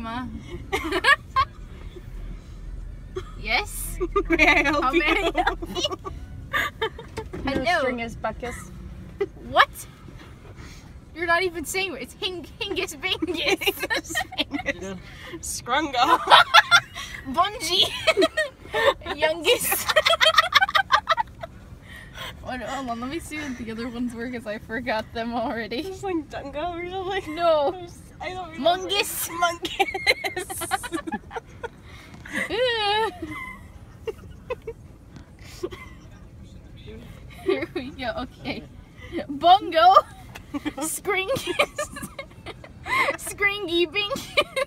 Jemima. yes? May I help How you? may I help you? Hello. Stringus buckus. What? You're not even saying it. It's hing Hingus Bingus. Scrunga. Bungie. Youngest. No, hold on, let me see what the other ones were because I forgot them already. Just like Dunga or something. No. I don't remember. Mungus. Mungus. Here we go. Okay. Bungo. Scringus. Scringy Bingus.